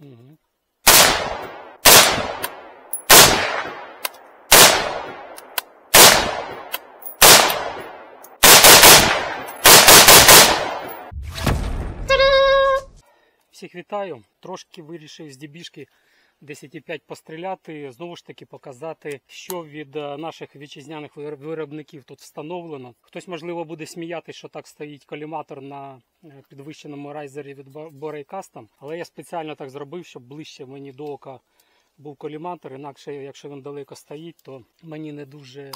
Угу. Всіх вітаю. Трошки вирішив з дібішки 10,5 постріляти. Знову ж таки показати, що від е, наших вітчизняних виробників тут встановлено. Хтось, можливо, буде сміяти, що так стоїть коліматор на е, підвищеному райзері від Borei Custom. Але я спеціально так зробив, щоб ближче мені до ока був коліматор. Інакше, якщо він далеко стоїть, то мені не дуже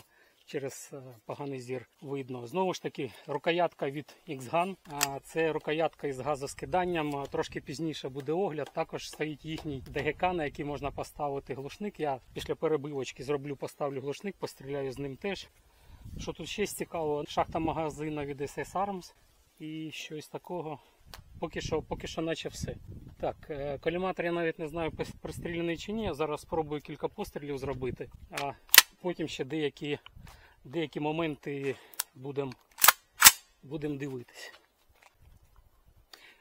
через е, поганий зір видно. Знову ж таки, рукоятка від X-Gun. Це рукоятка із газоскиданням. Трошки пізніше буде огляд. Також стоїть їхній ДГК, на який можна поставити глушник. Я після перебивочки зроблю, поставлю глушник, постріляю з ним теж. Що тут ще цікаво, шахта магазина від SS Arms і щось такого. Поки що, поки що, наче все. Так, е, коліматор я навіть не знаю, пристріляний чи ні. Я зараз спробую кілька пострілів зробити, а потім ще деякі, деякі моменти будемо будем дивитись.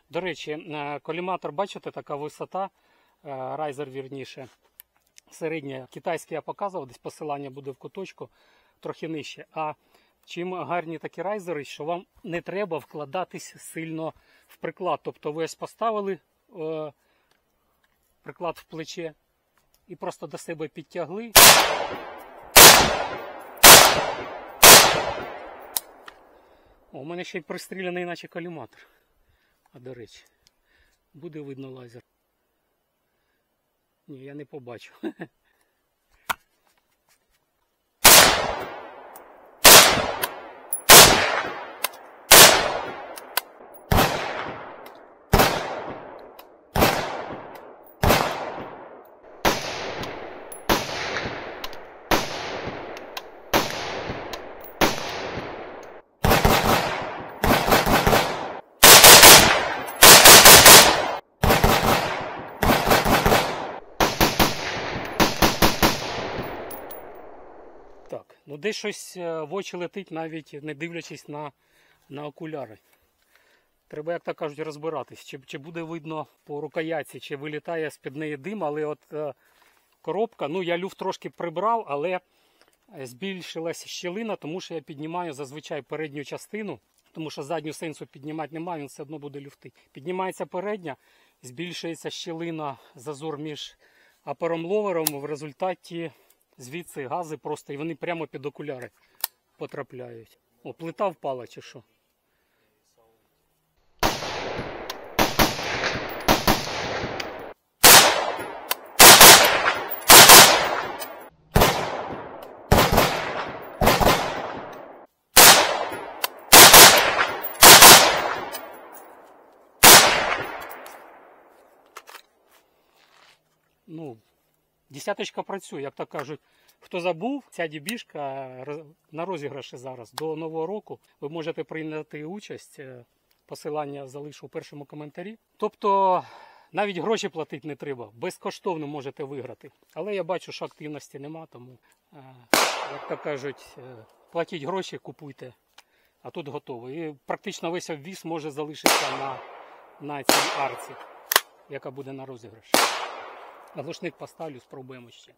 До речі, е, коліматор, бачите, така висота, е, райзер вірніше. Середня китайський я показував, десь посилання буде в куточку, трохи нижче. А чим гарні такі райзери, що вам не треба вкладатись сильно в приклад. Тобто ви ось поставили е, приклад в плече і просто до себе підтягли. У мене ще й пристріляний, наче коліматор. А до речі, буде видно лазер. Ні, я не побачу. Так, ну десь щось е, в очі летить, навіть не дивлячись на, на окуляри. Треба, як то кажуть, розбиратись, чи, чи буде видно по рукоятці, чи вилітає з-під неї дим, але от е, коробка, ну я люфт трошки прибрав, але збільшилася щілина, тому що я піднімаю зазвичай передню частину, тому що задню сенсу піднімати немає, він все одно буде люфти. Піднімається передня, збільшується щілина, зазор між апером ловером, в результаті звідси гази просто і вони прямо під окуляри потрапляють. О, плита впала чи що? Ну, Десяточка працює, як то кажуть. Хто забув, ця дібішка на розіграші зараз до нового року. Ви можете прийняти участь. е, Посилання залишу у першому коментарі. Тобто навіть гроші платити не треба, безкоштовно можете виграти. Але я бачу, що активності нема, тому, е, як то кажуть, е, платіть гроші, купуйте, а тут готово. І практично весь обвіз може залишитися на, на цій арці, яка буде на розіграші. Глушник поставлю, спробуємо ще.